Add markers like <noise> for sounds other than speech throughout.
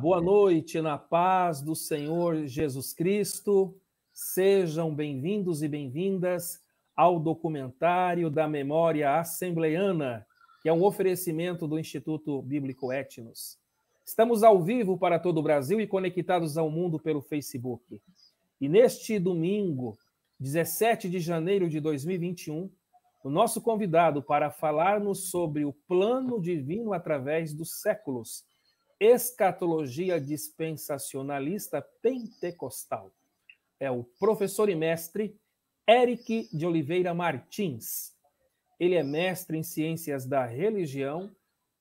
Boa noite, na paz do Senhor Jesus Cristo. Sejam bem-vindos e bem-vindas ao documentário da Memória Assembleiana, que é um oferecimento do Instituto Bíblico Etnos. Estamos ao vivo para todo o Brasil e conectados ao mundo pelo Facebook. E neste domingo, 17 de janeiro de 2021, o nosso convidado para falar-nos sobre o plano divino através dos séculos escatologia dispensacionalista pentecostal. É o professor e mestre Eric de Oliveira Martins. Ele é mestre em ciências da religião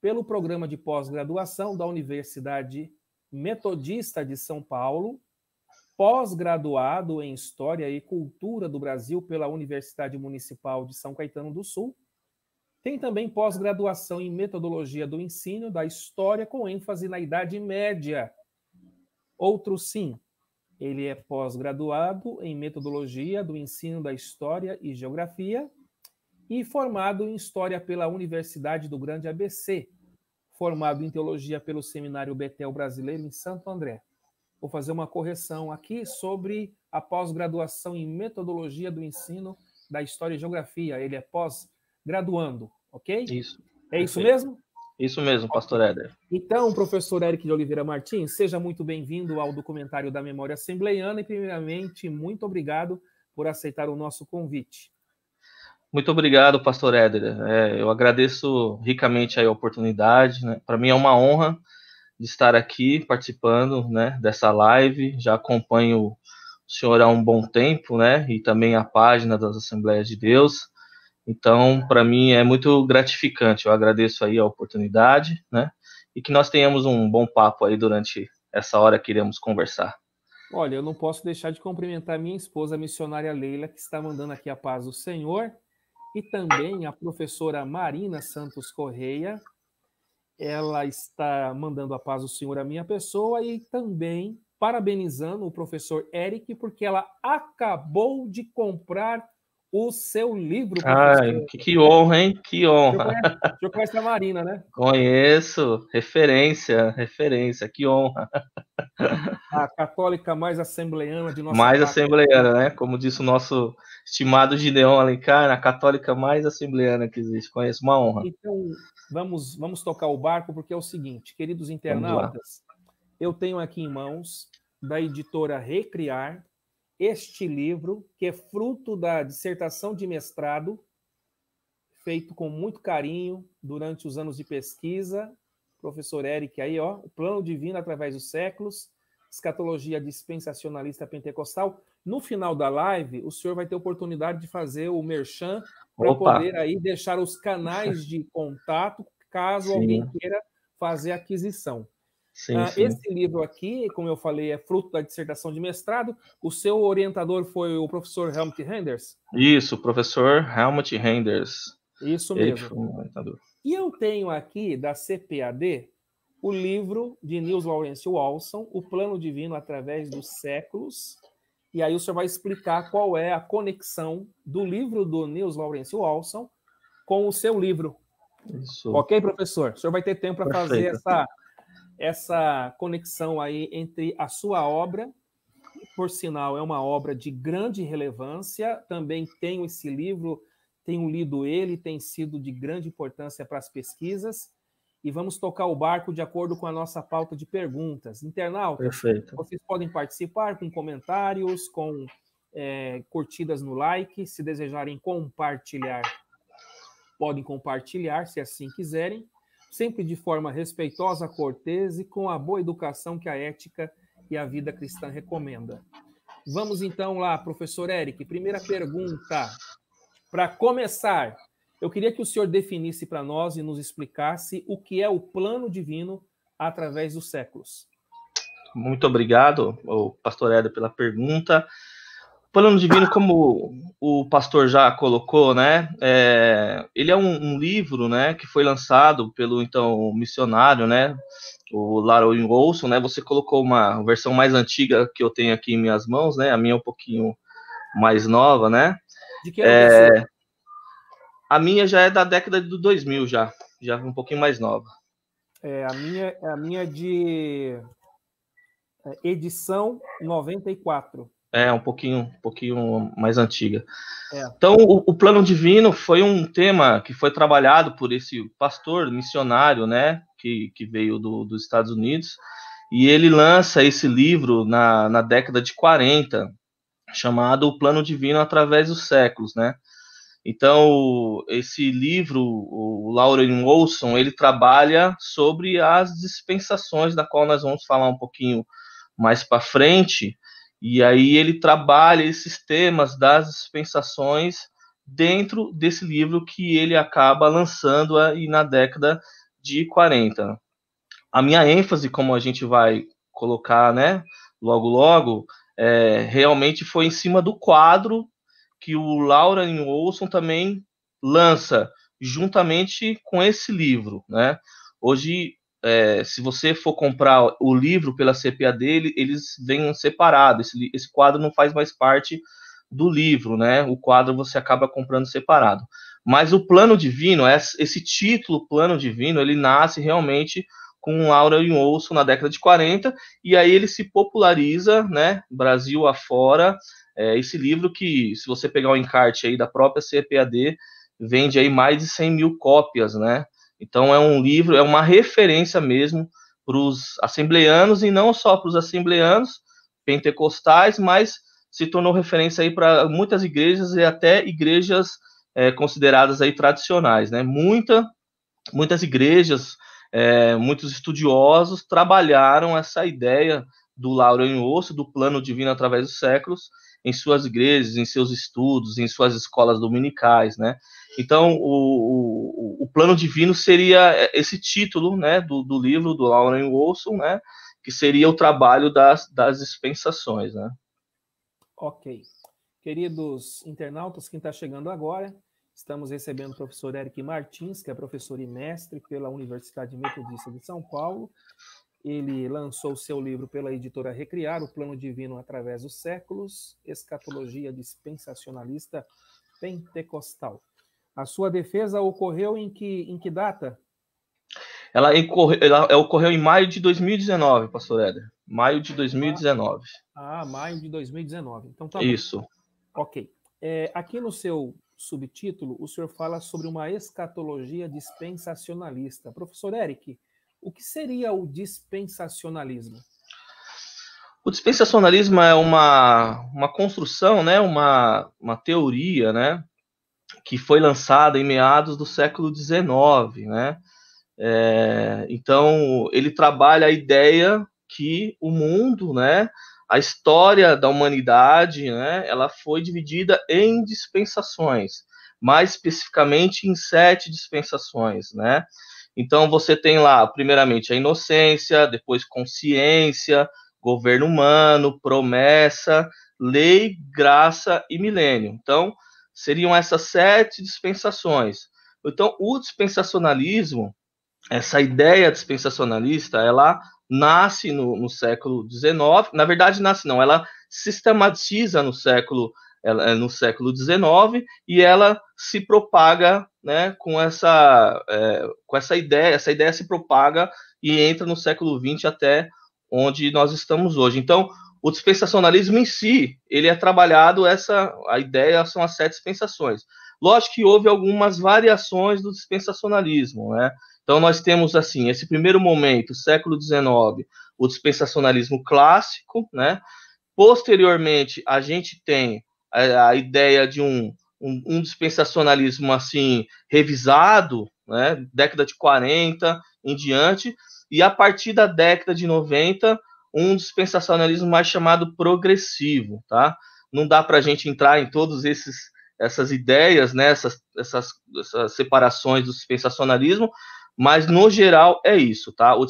pelo programa de pós-graduação da Universidade Metodista de São Paulo, pós-graduado em História e Cultura do Brasil pela Universidade Municipal de São Caetano do Sul tem também pós-graduação em metodologia do ensino da história, com ênfase na Idade Média. Outro sim, ele é pós-graduado em metodologia do ensino da história e geografia e formado em história pela Universidade do Grande ABC, formado em teologia pelo Seminário Betel Brasileiro em Santo André. Vou fazer uma correção aqui sobre a pós-graduação em metodologia do ensino da história e geografia. Ele é pós graduando, ok? Isso. É isso mesmo? Isso mesmo, pastor Éder. Então, professor Eric de Oliveira Martins, seja muito bem-vindo ao documentário da Memória Assembleiana e, primeiramente, muito obrigado por aceitar o nosso convite. Muito obrigado, pastor Éder. É, eu agradeço ricamente a oportunidade. Né? Para mim é uma honra de estar aqui participando né, dessa live. Já acompanho o senhor há um bom tempo, né? E também a página das Assembleias de Deus. Então, para mim é muito gratificante. Eu agradeço aí a oportunidade, né? E que nós tenhamos um bom papo aí durante essa hora que iremos conversar. Olha, eu não posso deixar de cumprimentar minha esposa, a missionária Leila, que está mandando aqui a paz do Senhor, e também a professora Marina Santos Correia. Ela está mandando a paz do Senhor à minha pessoa e também parabenizando o professor Eric, porque ela acabou de comprar o seu livro. Ai, que, que, honra, hein? Que honra. O senhor conhece a Marina, né? Conheço, referência, referência, que honra. A católica mais assembleiana de nossa Mais parte. assembleiana, né? Como disse o nosso estimado Gideon Alencar, a católica mais assembleiana que existe. Conheço, uma honra. Então, vamos, vamos tocar o barco, porque é o seguinte, queridos internautas, eu tenho aqui em mãos, da editora Recriar, este livro, que é fruto da dissertação de mestrado, feito com muito carinho durante os anos de pesquisa. Professor Eric aí, ó, o plano divino através dos séculos, escatologia dispensacionalista pentecostal. No final da live, o senhor vai ter oportunidade de fazer o merchan para poder aí deixar os canais de contato, caso Sim. alguém queira fazer aquisição. Sim, ah, sim. Esse livro aqui, como eu falei, é fruto da dissertação de mestrado. O seu orientador foi o professor Helmut Renders? Isso, o professor Helmut Renders. Isso Ele mesmo. E eu tenho aqui, da CPAD, o livro de Nils Lawrence Walson, O Plano Divino através dos Séculos. E aí o senhor vai explicar qual é a conexão do livro do Nils Lawrence Walson com o seu livro. Isso. Ok, professor? O senhor vai ter tempo para fazer essa essa conexão aí entre a sua obra, por sinal, é uma obra de grande relevância, também tenho esse livro, tenho lido ele, tem sido de grande importância para as pesquisas, e vamos tocar o barco de acordo com a nossa pauta de perguntas. Internautas, Perfeito. vocês podem participar com comentários, com é, curtidas no like, se desejarem compartilhar, podem compartilhar, se assim quiserem sempre de forma respeitosa, cortês e com a boa educação que a ética e a vida cristã recomenda. Vamos então lá, professor Eric. Primeira pergunta. Para começar, eu queria que o senhor definisse para nós e nos explicasse o que é o plano divino através dos séculos. Muito obrigado, pastor Éder, pela pergunta. Plano Divino, como o pastor já colocou, né? É, ele é um, um, livro, né, que foi lançado pelo então missionário, né, o Laroin Olson, né? Você colocou uma versão mais antiga que eu tenho aqui em minhas mãos, né? A minha é um pouquinho mais nova, né? De que é, a minha já é da década de 2000 já, já um pouquinho mais nova. É, a minha, a minha é de é, edição 94. É, um pouquinho, um pouquinho mais antiga. É. Então, o, o, plano divino foi um tema que foi trabalhado por esse pastor missionário, né, que, que veio do, dos Estados Unidos, e ele lança esse livro na, na década de 40, chamado O Plano Divino através dos séculos, né? Então, esse livro, o Lauren Wilson, ele trabalha sobre as dispensações, da qual nós vamos falar um pouquinho mais para frente, e aí ele trabalha esses temas das dispensações dentro desse livro que ele acaba lançando aí na década de 40. A minha ênfase, como a gente vai colocar, né, logo logo, é, realmente foi em cima do quadro que o Lauren Olson também lança juntamente com esse livro, né? Hoje é, se você for comprar o livro pela CPA dele, eles vêm separados. Esse, esse, quadro não faz mais parte do livro, né? O quadro você acaba comprando separado. Mas o plano divino, esse título plano divino, ele nasce realmente com Aura e Olson na década de 40, e aí ele se populariza, né? Brasil afora. É, esse livro que, se você pegar o encarte aí da própria CPAD, vende aí mais de 100 mil cópias, né? Então é um livro, é uma referência mesmo para os assembleanos e não só para os assembleanos pentecostais, mas se tornou referência aí para muitas igrejas e até igrejas é, consideradas aí tradicionais, né? Muita, muitas igrejas, é, muitos estudiosos trabalharam essa ideia do Lauren Osso, do plano divino através dos séculos, em suas igrejas, em seus estudos, em suas escolas dominicais, né? Então, o, o, o plano divino seria esse título, né, do, do livro do Lauren Wilson, né, que seria o trabalho das, das dispensações, né? Ok. Queridos internautas, quem está chegando agora, estamos recebendo o professor Eric Martins, que é professor e mestre pela Universidade Metodista de São Paulo, ele lançou seu livro pela editora Recriar, O Plano Divino através dos Séculos, Escatologia Dispensacionalista Pentecostal. A sua defesa ocorreu em que, em que data? Ela, ela ocorreu em maio de 2019, pastor Éder. Maio de 2019. Ah, maio de 2019. Então tá Isso. Bom. Ok. É, aqui no seu subtítulo, o senhor fala sobre uma escatologia dispensacionalista. Professor Eric, o que seria o dispensacionalismo? O dispensacionalismo é uma, uma construção, né, uma, uma teoria, né, que foi lançada em meados do século XIX, né? É, então ele trabalha a ideia que o mundo, né, a história da humanidade, né, ela foi dividida em dispensações, mais especificamente em sete dispensações, né? Então você tem lá, primeiramente, a inocência, depois consciência, governo humano, promessa, lei, graça e milênio. Então, seriam essas sete dispensações. Então, o dispensacionalismo, essa ideia dispensacionalista, ela nasce no, no século XIX. Na verdade, nasce não, ela sistematiza no século é no século XIX e ela se propaga né, com, essa, é, com essa ideia, essa ideia se propaga e entra no século XX até onde nós estamos hoje. Então, o dispensacionalismo em si, ele é trabalhado, essa a ideia são as sete dispensações. Lógico que houve algumas variações do dispensacionalismo, né? Então, nós temos, assim, esse primeiro momento, século XIX, o dispensacionalismo clássico, né? Posteriormente, a gente tem a, a ideia de um, um, um, dispensacionalismo assim revisado, né, década de 40 em diante, e a partir da década de 90, um dispensacionalismo mais chamado progressivo, tá? Não dá para a gente entrar em todos esses essas ideias, né, essas, essas, essas separações do dispensacionalismo, mas no geral é isso, tá? O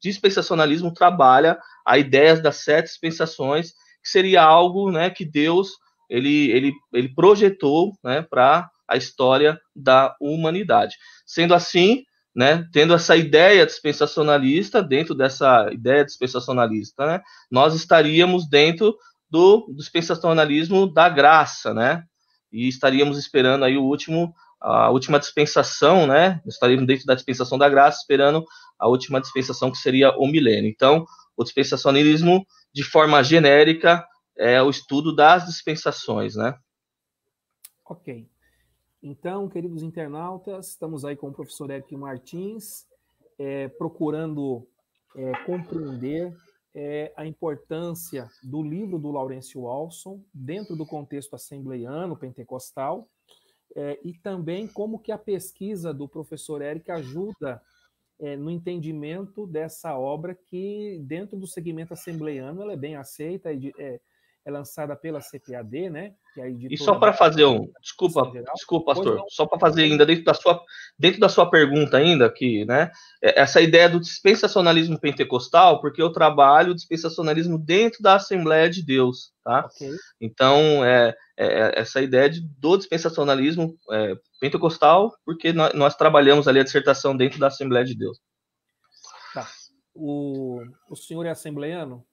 dispensacionalismo trabalha a ideia das sete dispensações, que seria algo, né, que Deus ele, ele, ele projetou né, para a história da humanidade. Sendo assim, né, tendo essa ideia dispensacionalista, dentro dessa ideia dispensacionalista, né, nós estaríamos dentro do dispensacionalismo da graça, né, e estaríamos esperando aí o último a última dispensação, né? Estaremos dentro da dispensação da graça, esperando a última dispensação que seria o milênio. Então, o dispensacionalismo, de forma genérica, é o estudo das dispensações, né? Ok. Então, queridos internautas, estamos aí com o professor Eric Martins, é, procurando é, compreender é, a importância do livro do Laurêncio Walson dentro do contexto assembleiano, pentecostal, é, e também como que a pesquisa do professor Eric ajuda é, no entendimento dessa obra que, dentro do segmento assembleiano, ela é bem aceita, é, é lançada pela CPAD, né? É e só para fazer um, desculpa, desculpa, pastor, só para fazer ainda dentro da sua dentro da sua pergunta ainda que, né? É, essa ideia do dispensacionalismo pentecostal, porque eu trabalho dispensacionalismo dentro da Assembleia de Deus, tá? Okay. Então, é, é, é, essa ideia de, do dispensacionalismo é, pentecostal, porque nós, nós, trabalhamos ali a dissertação dentro da Assembleia de Deus. Tá. O, o senhor é assembleiano?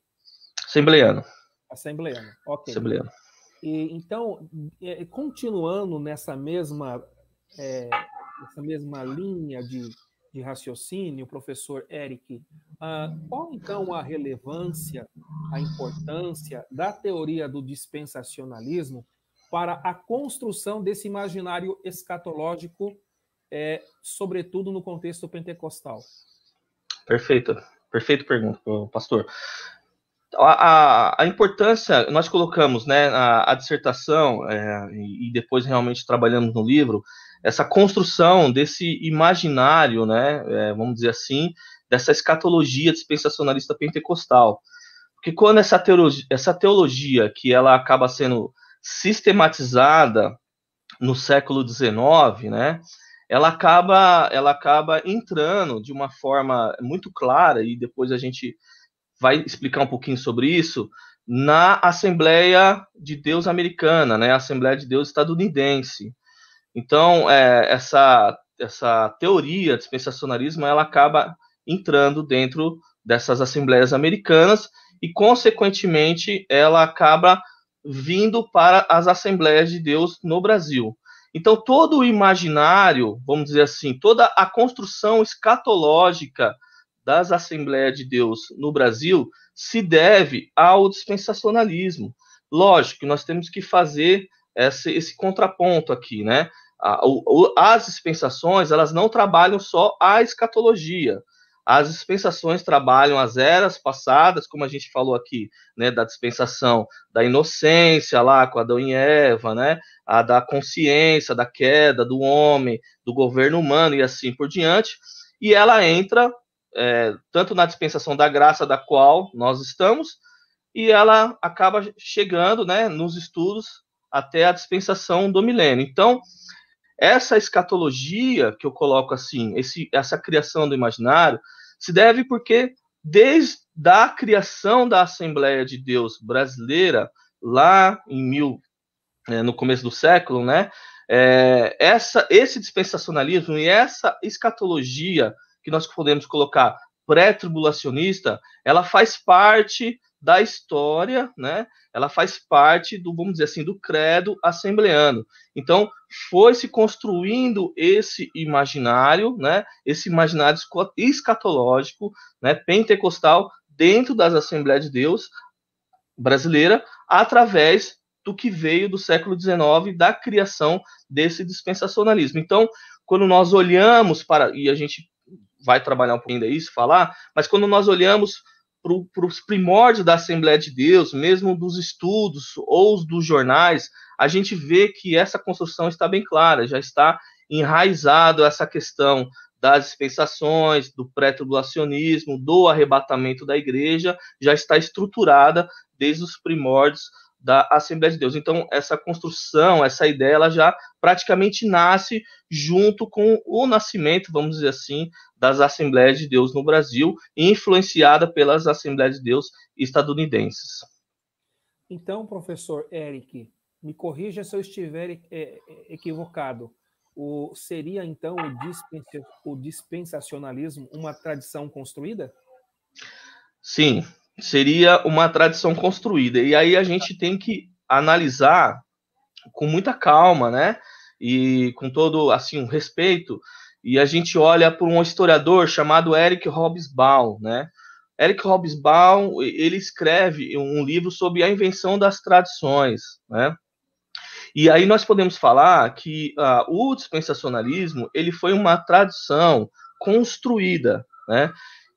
Assembleiano. Assembleiano, ok. Assembleiano. E, então, é, continuando nessa mesma, é, essa mesma linha de, de raciocínio, professor Eric, ah, qual então a relevância, a importância da teoria do dispensacionalismo para a construção desse imaginário escatológico, é, sobretudo no contexto pentecostal? Perfeito, perfeito pergunta, pastor a, a, importância, nós colocamos né, a, a dissertação é, e depois realmente trabalhamos no livro, essa construção desse imaginário, né, é, vamos dizer assim, dessa escatologia dispensacionalista pentecostal. Porque quando essa teologia, essa teologia que ela acaba sendo sistematizada no século XIX, né, ela acaba, ela acaba entrando de uma forma muito clara, e depois a gente vai explicar um pouquinho sobre isso na Assembleia de Deus americana, né, Assembleia de Deus estadunidense. Então, é, essa, essa teoria dispensacionalismo, ela acaba entrando dentro dessas assembleias americanas e, consequentemente, ela acaba vindo para as Assembleias de Deus no Brasil. Então, todo o imaginário, vamos dizer assim, toda a construção escatológica das Assembleias de Deus no Brasil se deve ao dispensacionalismo. Lógico que nós temos que fazer esse, esse contraponto aqui, né? As dispensações, elas não trabalham só a escatologia. As dispensações trabalham as eras passadas, como a gente falou aqui, né, da dispensação da inocência lá com Adão e Eva, né, a da consciência, da queda do homem, do governo humano e assim por diante. E ela entra é, tanto na dispensação da graça da qual nós estamos, e ela acaba chegando né, nos estudos até a dispensação do milênio. Então, essa escatologia que eu coloco assim, esse, essa criação do imaginário, se deve porque desde a criação da Assembleia de Deus brasileira, lá em mil, é, no começo do século, né, é, essa, esse dispensacionalismo e essa escatologia que nós podemos colocar pré-tribulacionista, ela faz parte da história, né? Ela faz parte do, vamos dizer assim, do credo assembleano. Então, foi se construindo esse imaginário, né? Esse imaginário escatológico, né? Pentecostal dentro das Assembleias de Deus brasileira, através do que veio do século XIX, da criação desse dispensacionalismo. Então, quando nós olhamos para e a gente vai trabalhar um pouquinho isso, falar, mas quando nós olhamos para os primórdios da Assembleia de Deus, mesmo dos estudos ou dos jornais, a gente vê que essa construção está bem clara, já está enraizado essa questão das dispensações, do pré-tribulacionismo, do arrebatamento da igreja, já está estruturada desde os primórdios da Assembleia de Deus. Então, essa construção, essa ideia, ela já praticamente nasce junto com o nascimento, vamos dizer assim, das Assembleias de Deus no Brasil, influenciada pelas Assembleias de Deus estadunidenses. Então, professor Eric, me corrija se eu estiver é, é, equivocado. O, seria, então, o, o dispensacionalismo uma tradição construída? Sim, seria uma tradição construída. E aí a gente tem que analisar com muita calma, né? e com todo assim um respeito, e a gente olha por um historiador chamado Eric Hobsbawm, né? Eric Hobsbawm, ele escreve um livro sobre a invenção das tradições, né? E aí nós podemos falar que uh, o dispensacionalismo ele foi uma tradição construída, né?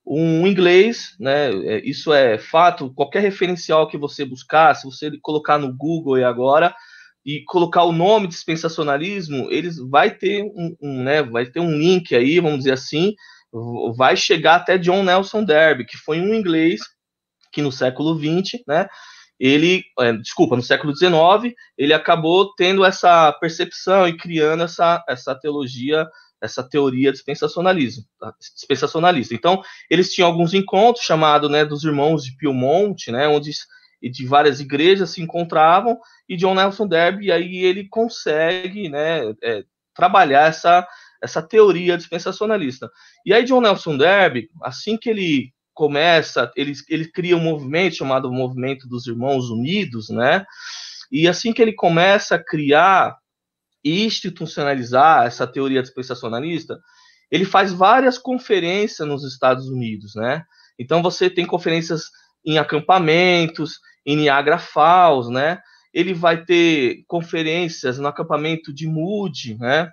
Um inglês, né? É, isso é fato. Qualquer referencial que você buscar, se você colocar no Google e agora e colocar o nome dispensacionalismo, eles vai ter um, um, né? Vai ter um link aí, vamos dizer assim, vai chegar até John Nelson Darby, que foi um inglês que no século XX, né? Ele, é, desculpa, no século XIX, ele acabou tendo essa percepção e criando essa, essa teologia essa teoria dispensacionalismo, tá? dispensacionalista. Então, eles tinham alguns encontros chamados né, dos irmãos de Piemonte, né, onde de várias igrejas se encontravam, e John Nelson Darby, aí ele consegue né, é, trabalhar essa, essa teoria dispensacionalista. E aí John Nelson Darby, assim que ele começa, ele, ele cria um movimento chamado Movimento dos Irmãos Unidos, né, e assim que ele começa a criar institucionalizar essa teoria dispensacionalista, ele faz várias conferências nos Estados Unidos, né? Então você tem conferências em acampamentos, em Niagara Falls, né? Ele vai ter conferências no acampamento de Moody, né?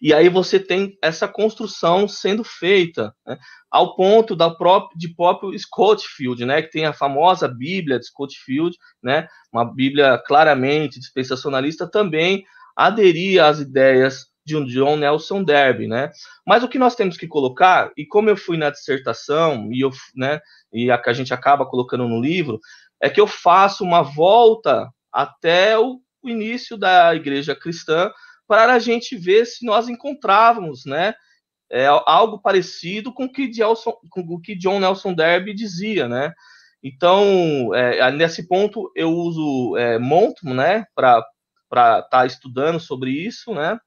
E aí você tem essa construção sendo feita, né? ao ponto da própria, de próprio Scottfield, né? Que tem a famosa Bíblia de Scottfield, né? Uma Bíblia claramente dispensacionalista também aderir às ideias de um John Nelson Darby, né? Mas o que nós temos que colocar, e como eu fui na dissertação, e, eu, né, e a que a gente acaba colocando no livro, é que eu faço uma volta até o início da igreja cristã para a gente ver se nós encontrávamos, né, é, algo parecido com o que, com o que John Nelson Darby dizia, né? Então, é, nesse ponto, eu uso é, né, para para estar tá estudando sobre isso, né?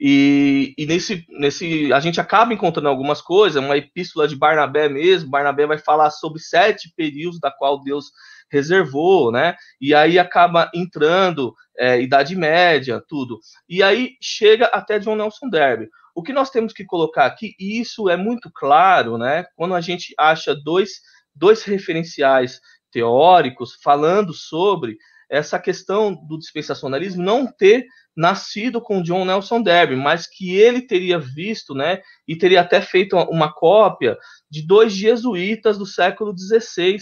E, e, nesse, nesse a gente acaba encontrando algumas coisas, uma epístola de Barnabé mesmo. Barnabé vai falar sobre sete períodos da qual Deus reservou, né? E aí acaba entrando é, Idade Média, tudo. E aí chega até John Nelson Darby. O que nós temos que colocar aqui, e isso é muito claro, né? Quando a gente acha dois, dois referenciais teóricos falando sobre essa questão do dispensacionalismo não ter nascido com John Nelson Darby, mas que ele teria visto, né, e teria até feito uma cópia de dois jesuítas do século XVI,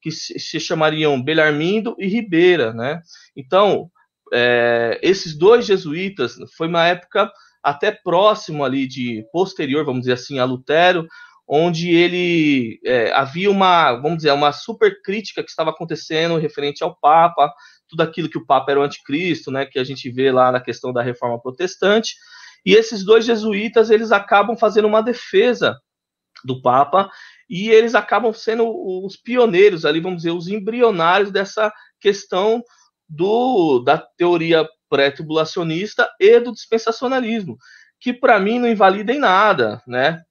que se chamariam Belarmindo e Ribeira, né? Então, é, esses dois jesuítas foi uma época até próximo ali de posterior, vamos dizer assim, a Lutero, onde ele é, havia uma, vamos dizer, uma super crítica que estava acontecendo referente ao Papa, tudo aquilo que o Papa era o anticristo, né, que a gente vê lá na questão da reforma protestante, e esses dois jesuítas, eles acabam fazendo uma defesa do Papa, e eles acabam sendo os pioneiros ali, vamos dizer, os embrionários dessa questão do, da teoria pré-tribulacionista e do dispensacionalismo, que para mim não invalida em nada, né?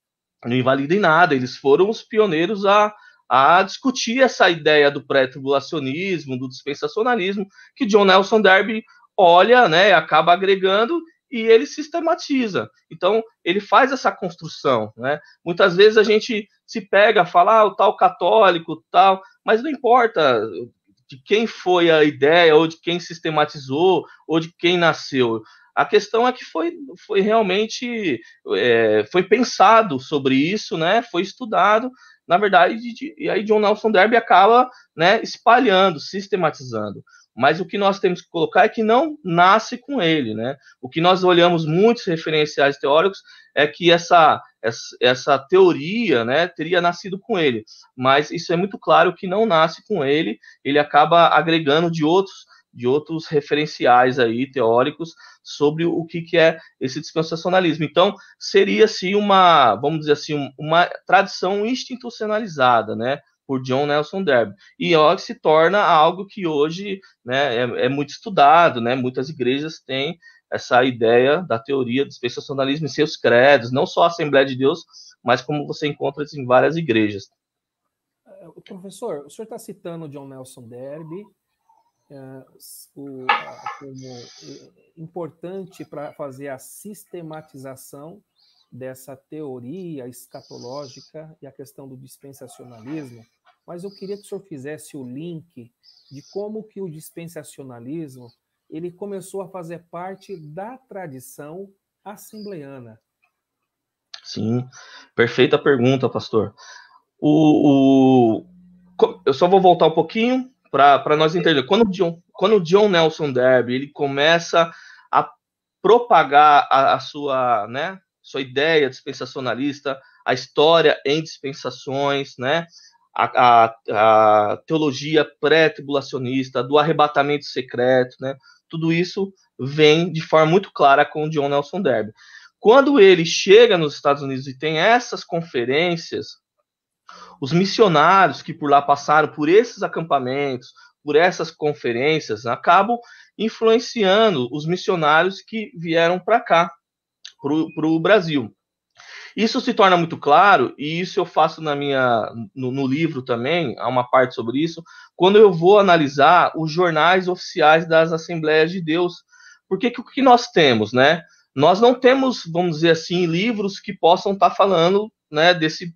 Não invalida em nada. Eles foram os pioneiros a, a discutir essa ideia do pré-tribulacionismo, do dispensacionalismo, que John Nelson Darby olha, né, acaba agregando e ele sistematiza. Então, ele faz essa construção, né? Muitas vezes a gente se pega, fala, ah, o tal católico, tal, mas não importa de quem foi a ideia, ou de quem sistematizou, ou de quem nasceu. A questão é que foi, foi realmente é, foi pensado sobre isso, né? Foi estudado, na verdade, de, e aí John Nelson Darby acaba né, espalhando, sistematizando. Mas o que nós temos que colocar é que não nasce com ele, né? O que nós olhamos muitos referenciais teóricos é que essa, essa, essa teoria, né, teria nascido com ele. Mas isso é muito claro que não nasce com ele. Ele acaba agregando de outros de outros referenciais aí teóricos sobre o que, que é esse dispensacionalismo. Então, seria assim uma, vamos dizer assim, uma tradição institucionalizada, né, por John Nelson Darby. E ó, se torna algo que hoje, né, é, é muito estudado, né, muitas igrejas têm essa ideia da teoria do dispensacionalismo em seus credos, não só a Assembleia de Deus, mas como você encontra em várias igrejas. Professor, o senhor está citando John Nelson Darby, é, o, como é, importante para fazer a sistematização dessa teoria escatológica e a questão do dispensacionalismo, mas eu queria que o senhor fizesse o link de como que o dispensacionalismo ele começou a fazer parte da tradição assembleiana. Sim, perfeita pergunta, pastor. O, o, eu só vou voltar um pouquinho para nós entender. Quando o John, quando o John Nelson Darby ele começa a propagar a, a sua, né, sua ideia dispensacionalista, a história em dispensações, né, a, a, a teologia pré-tribulacionista, do arrebatamento secreto, né, tudo isso vem de forma muito clara com o John Nelson Darby. Quando ele chega nos Estados Unidos e tem essas conferências, os missionários que por lá passaram por esses acampamentos, por essas conferências, acabam influenciando os missionários que vieram para cá, para o Brasil. Isso se torna muito claro, e isso eu faço na minha no, no, livro também, há uma parte sobre isso, quando eu vou analisar os jornais oficiais das Assembleias de Deus. Porque o que nós temos, né? Nós não temos, vamos dizer assim, livros que possam estar tá falando né, desse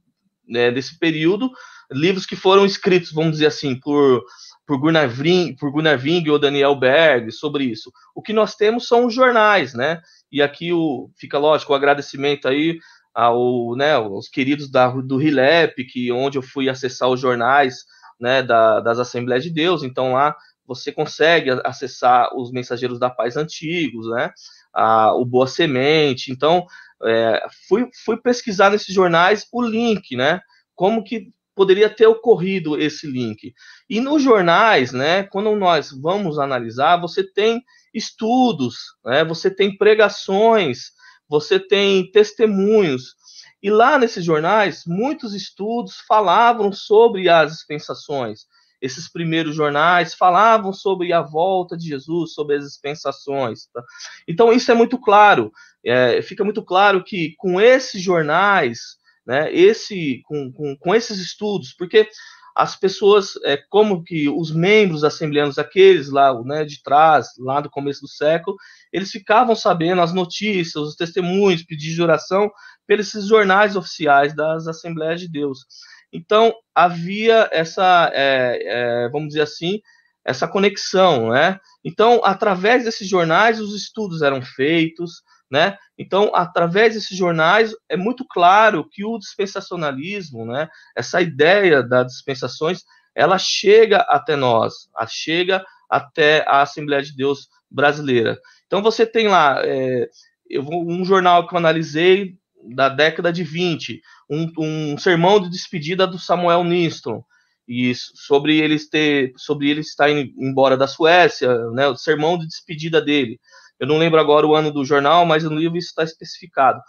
né, desse período, livros que foram escritos, vamos dizer assim, por por Gunnar, Vring, por Gunnar Ving ou Daniel Berg sobre isso. O que nós temos são os jornais, né? E aqui o, fica lógico o agradecimento aí ao, né, aos queridos da, do RILEP, que onde eu fui acessar os jornais né, da, das Assembleias de Deus. Então lá você consegue acessar os mensageiros da paz antigos, né? A, o Boa Semente. Então é, fui, fui pesquisar nesses jornais o link, né? Como que poderia ter ocorrido esse link. E nos jornais, né, quando nós vamos analisar, você tem estudos, né, você tem pregações, você tem testemunhos. E lá nesses jornais, muitos estudos falavam sobre as dispensações. Esses primeiros jornais falavam sobre a volta de Jesus, sobre as dispensações. Tá? Então, isso é muito claro é, fica muito claro que com esses jornais, né, esse, com, com, com esses estudos, porque as pessoas, é, como que os membros assembleanos, aqueles lá né, de trás, lá do começo do século, eles ficavam sabendo as notícias, os testemunhos, pedidos de oração, pelos jornais oficiais das Assembleias de Deus. Então, havia essa, é, é, vamos dizer assim, essa conexão, né? Então, através desses jornais, os estudos eram feitos, né? Então, através desses jornais, é muito claro que o dispensacionalismo, né, essa ideia das dispensações, ela chega até nós, chega até a Assembleia de Deus brasileira. Então, você tem lá é, um jornal que eu analisei da década de 20, um, um sermão de despedida do Samuel Niston, e sobre ele ter, sobre ele estar indo embora da Suécia, né, o sermão de despedida dele. Eu não lembro agora o ano do jornal, mas no livro isso está especificado.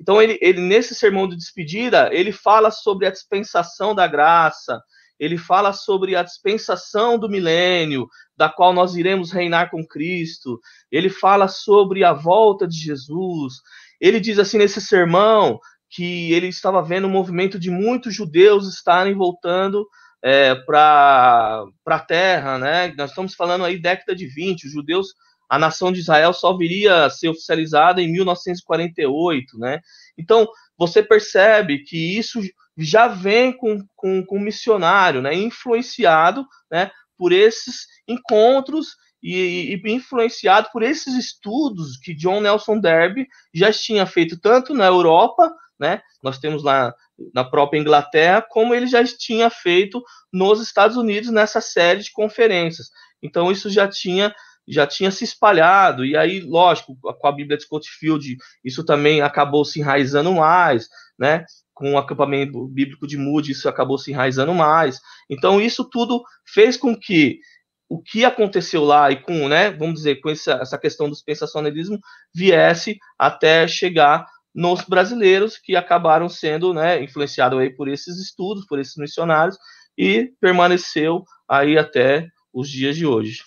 Então, ele, ele, nesse sermão de despedida, ele fala sobre a dispensação da graça, ele fala sobre a dispensação do milênio, da qual nós iremos reinar com Cristo, ele fala sobre a volta de Jesus. Ele diz assim nesse sermão que ele estava vendo um movimento de muitos judeus estarem voltando é, para a terra, né? Nós estamos falando aí década de 20, os judeus a nação de Israel só viria a ser oficializada em 1948, né? Então, você percebe que isso já vem com, com, com missionário, né? Influenciado, né? Por esses encontros e, e, influenciado por esses estudos que John Nelson Darby já tinha feito tanto na Europa, né? Nós temos lá na própria Inglaterra, como ele já tinha feito nos Estados Unidos nessa série de conferências. Então isso já tinha já tinha se espalhado, e aí, lógico, com a Bíblia de Scottfield, isso também acabou se enraizando mais, né? Com o acampamento bíblico de Moody, isso acabou se enraizando mais. Então, isso tudo fez com que o que aconteceu lá e com, né, vamos dizer, com essa, essa questão do dispensacionalismo viesse até chegar nos brasileiros que acabaram sendo, né, influenciados aí por esses estudos, por esses missionários e permaneceu aí até os dias de hoje.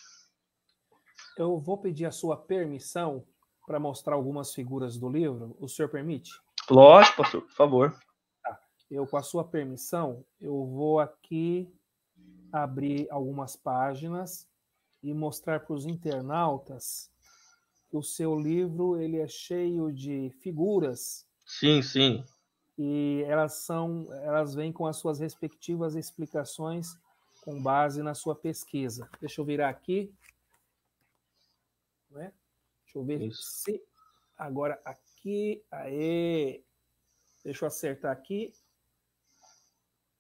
Eu vou pedir a sua permissão para mostrar algumas figuras do livro. O senhor permite? Lógico, pastor, por favor. Tá. Eu, com a sua permissão, eu vou aqui abrir algumas páginas e mostrar para os internautas que o seu livro ele é cheio de figuras. Sim, sim. E elas são, elas vêm com as suas respectivas explicações com base na sua pesquisa. Deixa eu virar aqui. Né? Deixa eu ver Isso. se agora aqui, aê. Deixa eu acertar aqui.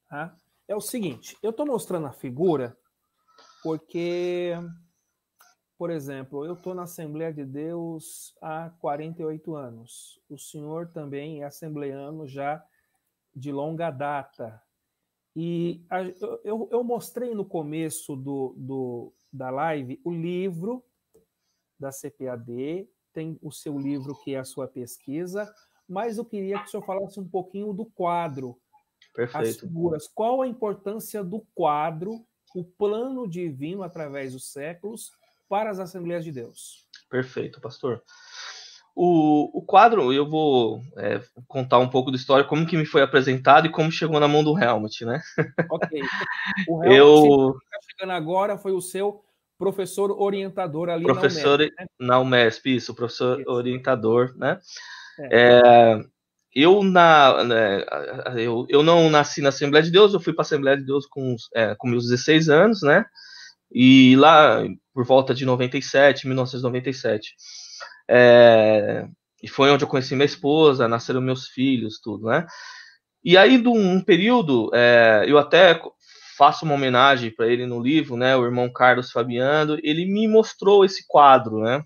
Tá? É o seguinte, eu estou mostrando a figura porque, por exemplo, eu estou na Assembleia de Deus há 48 anos. O senhor também é assembleano já de longa data. E a, eu, eu, mostrei no começo do, do, da live o livro da CPAD, tem o seu livro que é a sua pesquisa, mas eu queria que o senhor falasse um pouquinho do quadro. Perfeito. As figuras. Qual a importância do quadro o plano divino através dos séculos para as Assembleias de Deus. Perfeito, pastor. O, o quadro, eu vou é, contar um pouco da história, como que me foi apresentado e como chegou na mão do Helmut, né? Ok. <laughs> O Helmut, eu... que está chegando agora, foi o seu professor orientador ali professor na Umesp. Né? Na Umesp, isso, professor isso. orientador, né? É. É, eu, na, né, eu, eu não nasci na Assembleia de Deus, eu fui para a Assembleia de Deus com, é, com meus 16 anos, né? E lá, por volta de 97, 1997. É, e foi onde eu conheci minha esposa, nasceram meus filhos, tudo, né? E aí, de um período, é, eu até faço uma homenagem para ele no livro, né? O irmão Carlos Fabiano, ele me mostrou esse quadro, né?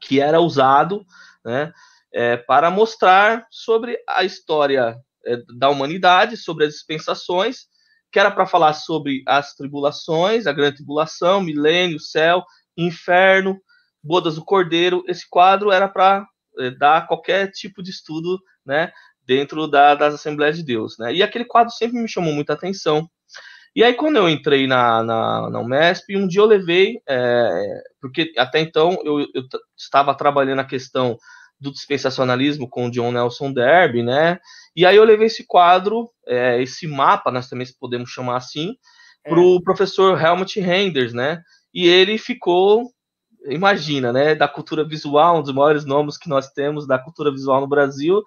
Que era usado, né? É, para mostrar sobre a história é, da humanidade, sobre as dispensações, que era para falar sobre as tribulações, a grande tribulação, milênio, céu, inferno, bodas do cordeiro. Esse quadro era para é, dar qualquer tipo de estudo, né, dentro da, das Assembleias de Deus, né? E aquele quadro sempre me chamou muita atenção. E aí, quando eu entrei na, na, na UMESP, um dia eu levei, é, porque até então eu, eu estava trabalhando a questão do dispensacionalismo com o John Nelson Derby, né? E aí eu levei esse quadro, é, esse mapa, nós também podemos chamar assim, para o é. professor Helmut Renders, né? E ele ficou, imagina, né? Da cultura visual, um dos maiores nomes que nós temos da cultura visual no Brasil.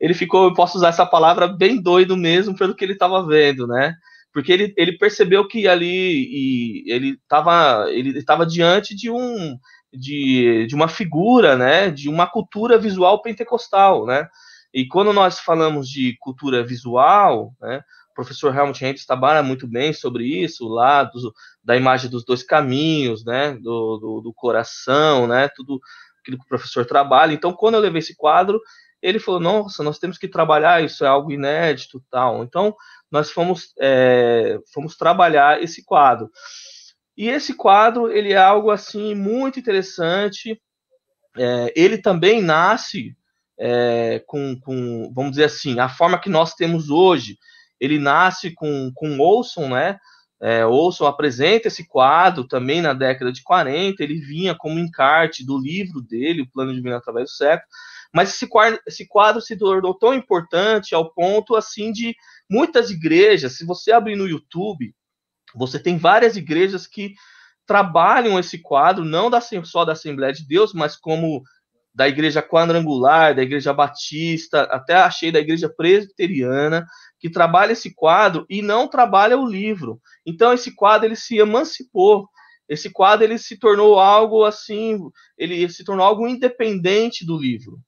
Ele ficou, eu posso usar essa palavra, bem doido mesmo pelo que ele estava vendo, né? Porque ele, ele percebeu que ali e ele estava ele estava diante de um de, de uma figura, né, de uma cultura visual pentecostal, né? E quando nós falamos de cultura visual, né, o professor Helmut Hentz trabalha muito bem sobre isso, lá do, da imagem dos dois caminhos, né, do, do, do, coração, né, tudo aquilo que o professor trabalha. Então, quando eu levei esse quadro, ele falou, nossa, nós temos que trabalhar, isso é algo inédito, tal. Então, nós fomos, é, fomos trabalhar esse quadro. E esse quadro ele é algo assim muito interessante. É, ele também nasce é, com, com, vamos dizer assim, a forma que nós temos hoje. Ele nasce com, com Olson, né? É, Olson apresenta esse quadro também na década de 40. Ele vinha como encarte do livro dele, O Plano Divino através do século. Mas esse quadro, esse quadro se tornou tão importante ao ponto assim de muitas igrejas, se você abrir no YouTube, você tem várias igrejas que trabalham esse quadro, não da, só da Assembleia de Deus, mas como da Igreja Quadrangular, da Igreja Batista, até achei da Igreja Presbiteriana, que trabalha esse quadro e não trabalha o livro. Então esse quadro ele se emancipou. Esse quadro ele se tornou algo assim, ele se tornou algo independente do livro,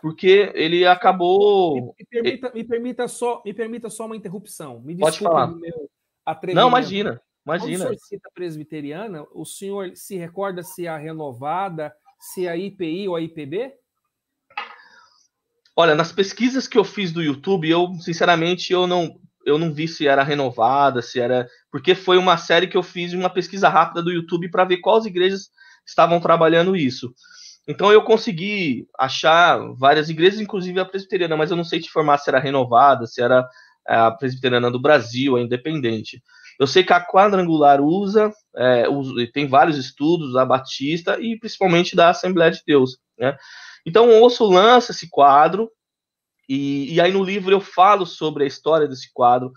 porque ele acabou. Me, me permita, me permita só, me permita só uma interrupção. Me Pode falar. Meu. Não, imagina, imagina. Quando cita presbiteriana, o senhor se recorda se é a renovada, se é a IPI ou a IPB? Olha, nas pesquisas que eu fiz do YouTube, eu sinceramente eu não eu não vi se era renovada, se era porque foi uma série que eu fiz uma pesquisa rápida do YouTube para ver quais igrejas estavam trabalhando isso. Então eu consegui achar várias igrejas, inclusive a presbiteriana, mas eu não sei te informar se era renovada, se era a presbiteriana do Brasil, a independente. Eu sei que a quadrangular usa, é, tem vários estudos da Batista e principalmente da Assembleia de Deus. Né? Então o Osso lança esse quadro, e, e aí no livro eu falo sobre a história desse quadro,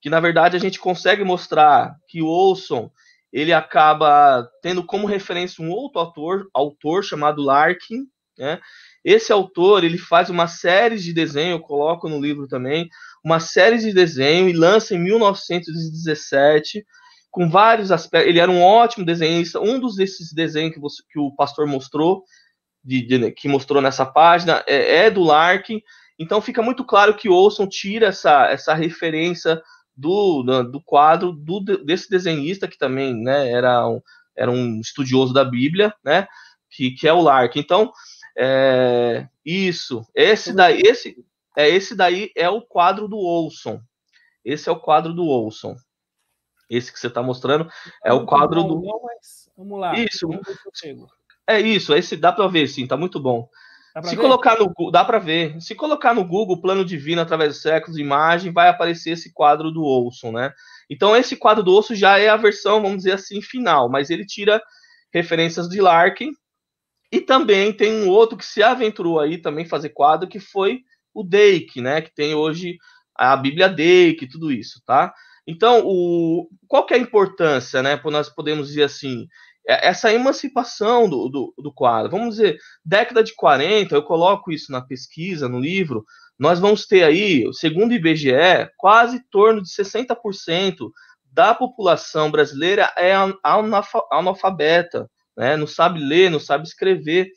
que na verdade a gente consegue mostrar que o Olson ele acaba tendo como referência um outro autor, autor chamado Larkin, né? Esse autor, ele faz uma série de desenho, eu coloco no livro também, uma série de desenho e lança em 1917 com vários aspectos. Ele era um ótimo desenhista. Um dos desses desenhos que, você, que o pastor mostrou, de, de, que mostrou nessa página, é, é, do Larkin. Então fica muito claro que Olson tira essa, essa referência do, do quadro do, desse desenhista que também né, era, um, era um estudioso da Bíblia, né? Que, que é o Larkin. Então é, isso, esse daí, esse, é, esse daí é o quadro do Olson. Esse é o quadro do Olson. Esse que você está mostrando é o quadro do. vamos lá. Isso. É isso, esse dá para ver, sim, tá muito bom. Se ver? colocar no dá para ver. Se colocar no Google plano divino através dos séculos, imagem, vai aparecer esse quadro do Olson, né? Então esse quadro do Olson já é a versão, vamos dizer assim, final, mas ele tira referências de Larkin e também tem um outro que se aventurou aí também fazer quadro, que foi o Dake, né? Que tem hoje a Bíblia Dake, tudo isso, tá? Então, o, qual que é a importância, né? Nós podemos dizer assim, é, essa emancipação do, do, do, quadro. Vamos dizer, década de 40, eu coloco isso na pesquisa, no livro, nós vamos ter aí, segundo o IBGE, quase torno de 60% da população brasileira é analfabeta né? Não sabe ler, não sabe escrever,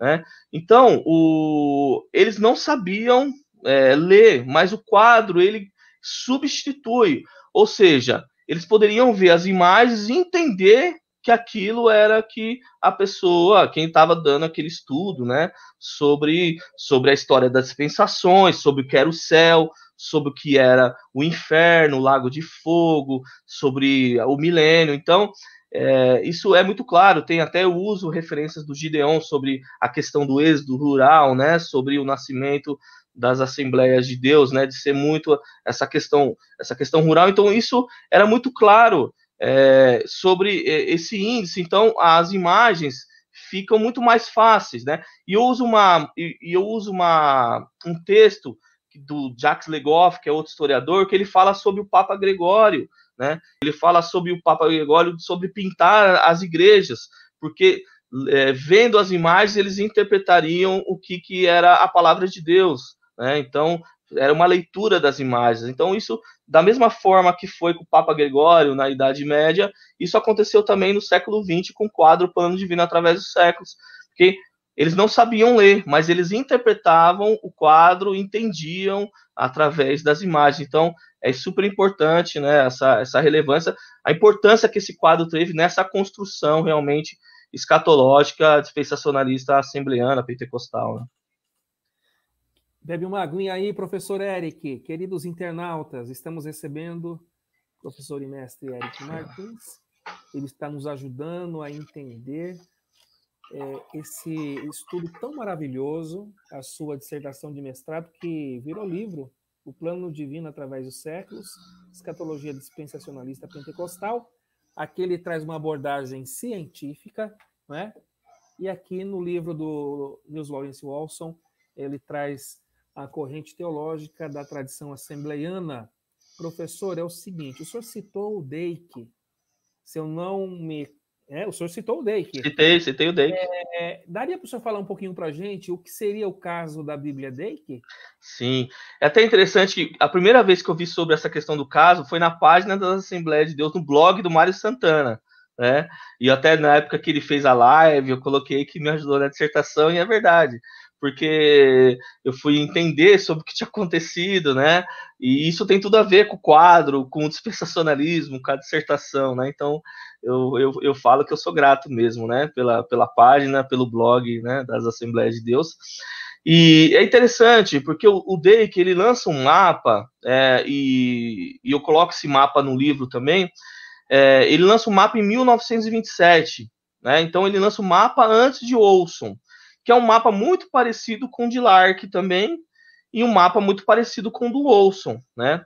né? Então, o, eles não sabiam é, ler, mas o quadro ele substitui, ou seja, eles poderiam ver as imagens e entender que aquilo era que a pessoa, quem estava dando aquele estudo, né, sobre, sobre a história das dispensações, sobre o que era o céu, sobre o que era o inferno, o lago de fogo, sobre o milênio. Então, é, isso é muito claro, tem até o uso, referências do Gideon sobre a questão do êxodo rural, né, sobre o nascimento das Assembleias de Deus, né, de ser muito essa questão, essa questão rural. Então isso era muito claro é, sobre esse índice. Então as imagens ficam muito mais fáceis, né? E eu uso uma, eu uso uma, um texto do Jacques Legoff, que é outro historiador, que ele fala sobre o Papa Gregório, né? Ele fala sobre o Papa Gregório, sobre pintar as igrejas, porque é, vendo as imagens eles interpretariam o que, que era a palavra de Deus. Né? Então, era uma leitura das imagens. Então, isso, da mesma forma que foi com o Papa Gregório na Idade Média, isso aconteceu também no século XX com o quadro Plano Divino através dos séculos. Porque eles não sabiam ler, mas eles interpretavam o quadro, entendiam através das imagens. Então, é super importante né, essa, essa relevância, a importância que esse quadro teve nessa construção realmente escatológica, dispensacionalista, assembleana, pentecostal. Né? Bebe uma aguinha aí, professor Eric. Queridos internautas, estamos recebendo o professor e mestre Eric Martins. Ele está nos ajudando a entender é, esse estudo tão maravilhoso, a sua dissertação de mestrado, que virou livro, O Plano Divino através dos Séculos, Escatologia Dispensacionalista Pentecostal. Aqui ele traz uma abordagem científica, né? e aqui no livro do Nils Lawrence Walson, ele traz a corrente teológica da tradição assembleiana. Professor, é o seguinte: o senhor citou o Dake. Se eu não me é, o senhor citou o Dake. Citei, citei o Dake. É, daria para o senhor falar um pouquinho para a gente o que seria o caso da Bíblia Dake? Sim. É até interessante que a primeira vez que eu vi sobre essa questão do caso foi na página da Assembleia de Deus, no blog do Mário Santana. Né? E até na época que ele fez a live, eu coloquei que me ajudou na dissertação, e é verdade porque eu fui entender sobre o que tinha acontecido, né? E isso tem tudo a ver com o quadro, com o dispensacionalismo, com a dissertação, né? Então, eu, eu, eu falo que eu sou grato mesmo, né? Pela, pela página, pelo blog, né? Das Assembleias de Deus. E é interessante, porque o, o ele lança um mapa, é, e, e, eu coloco esse mapa no livro também, é, ele lança um mapa em 1927, né? Então, ele lança o um mapa antes de Olson que é um mapa muito parecido com o de Lark também, e um mapa muito parecido com o do Olson, né?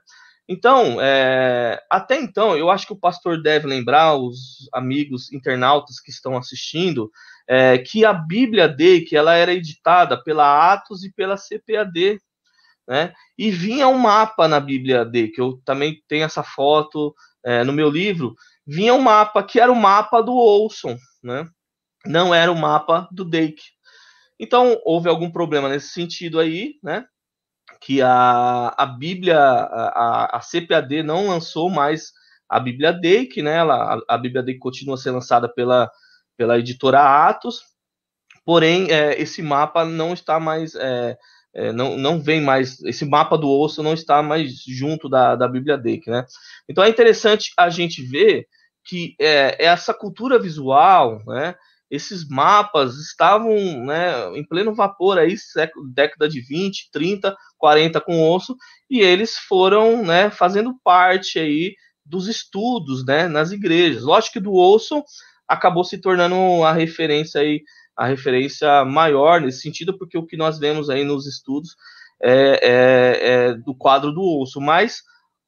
Então, é, até então, eu acho que o pastor deve lembrar, os amigos internautas que estão assistindo, é, que a Bíblia D, que ela era editada pela Atos e pela CPAD, né? E vinha um mapa na Bíblia D, que eu também tenho essa foto é, no meu livro, vinha um mapa que era o mapa do Olson, né? Não era o mapa do Dake. Então, houve algum problema nesse sentido aí, né? Que a, a Bíblia, a, a CPAD não lançou mais a Bíblia Dake, né? Ela, a, a Bíblia Dake continua a ser lançada pela, pela editora Atos, porém, é, esse mapa não está mais. É, é, não, não vem mais, esse mapa do osso não está mais junto da, da Bíblia Dake, né? Então é interessante a gente ver que é, essa cultura visual, né? Esses mapas estavam né, em pleno vapor aí, século, década de 20, 30, 40 com osso, e eles foram né, fazendo parte aí dos estudos né, nas igrejas. Lógico que do osso acabou se tornando a referência aí, a referência maior nesse sentido, porque o que nós vemos aí nos estudos é, é, é do quadro do osso, mas